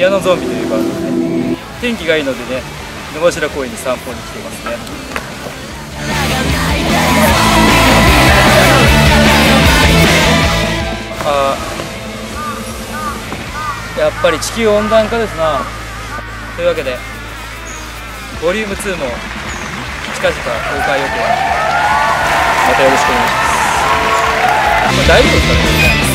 ピアノゾンビというバンドでね天気がいいのでね野頭公園に散歩に来てますね。あやっぱり地球温暖化ですな。というわけでボリューム2も近々公開予定。またよろしくお願いします、まあ、大丈夫ですかね。